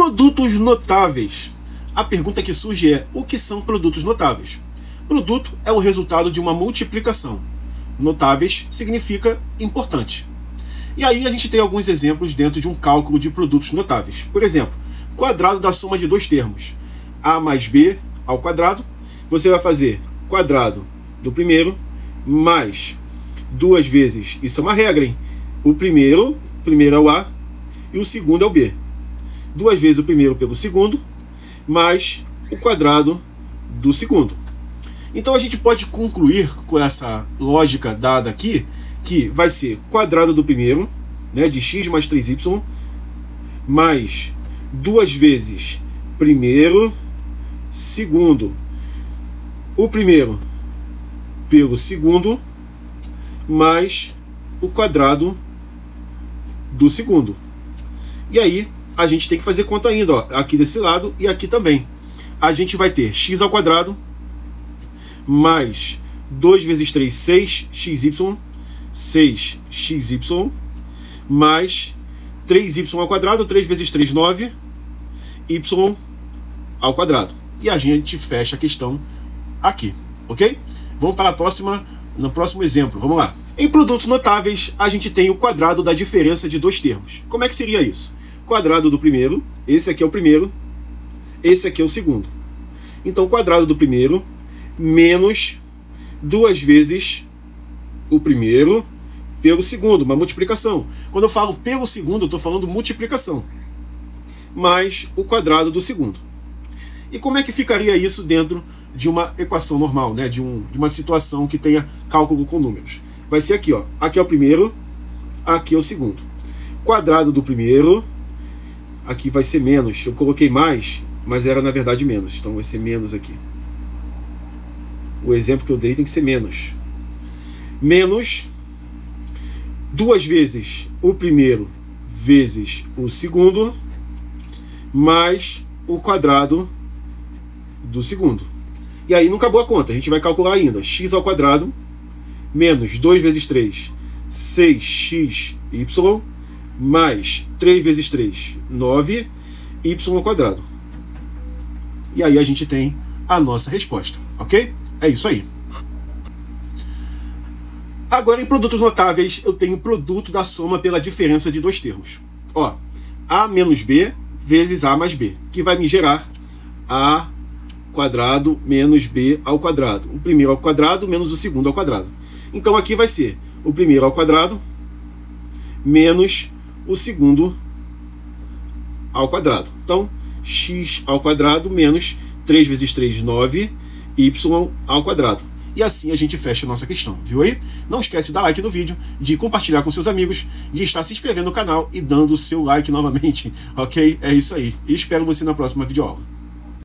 Produtos notáveis. A pergunta que surge é: o que são produtos notáveis? Produto é o resultado de uma multiplicação. Notáveis significa importante. E aí a gente tem alguns exemplos dentro de um cálculo de produtos notáveis. Por exemplo, quadrado da soma de dois termos. A mais B ao quadrado. Você vai fazer quadrado do primeiro mais duas vezes. Isso é uma regra, hein? O primeiro, primeiro é o A e o segundo é o B. Duas vezes o primeiro pelo segundo, mais o quadrado do segundo. Então a gente pode concluir com essa lógica dada aqui que vai ser quadrado do primeiro, né, de x mais 3y, mais duas vezes primeiro, segundo. O primeiro pelo segundo, mais o quadrado do segundo. E aí a gente tem que fazer conta ainda, ó, aqui desse lado e aqui também. A gente vai ter x ao quadrado mais 2 vezes 3, 6xy 6xy mais 3y ao quadrado, 3 vezes 3, 9, y ao quadrado. E a gente fecha a questão aqui, ok? Vamos para a próxima, no próximo exemplo, vamos lá. Em produtos notáveis, a gente tem o quadrado da diferença de dois termos. Como é que seria isso? Quadrado do primeiro, esse aqui é o primeiro, esse aqui é o segundo. Então, quadrado do primeiro menos duas vezes o primeiro pelo segundo, uma multiplicação. Quando eu falo pelo segundo, eu estou falando multiplicação. Mais o quadrado do segundo. E como é que ficaria isso dentro de uma equação normal, né? de, um, de uma situação que tenha cálculo com números? Vai ser aqui, ó. aqui é o primeiro, aqui é o segundo. Quadrado do primeiro, aqui vai ser menos. Eu coloquei mais, mas era na verdade menos. Então vai ser menos aqui. O exemplo que eu dei tem que ser menos menos duas vezes o primeiro vezes o segundo mais o quadrado do segundo. E aí não acabou a conta, a gente vai calcular ainda x ao quadrado menos 2 vezes 3, 6xy mais 3 vezes 3, 9 y ao quadrado. E aí a gente tem a nossa resposta, ok? É isso aí. Agora, em produtos notáveis, eu tenho produto da soma pela diferença de dois termos. Ó, A menos B vezes A mais B, que vai me gerar A quadrado menos B ao quadrado. O primeiro ao quadrado menos o segundo ao quadrado. Então aqui vai ser o primeiro ao quadrado menos o segundo ao quadrado. Então, x ao quadrado menos 3 vezes 3, 9, y ao quadrado. E assim a gente fecha a nossa questão, viu aí? Não esquece de dar like no vídeo, de compartilhar com seus amigos, de estar se inscrevendo no canal e dando o seu like novamente, ok? É isso aí. E espero você na próxima videoaula.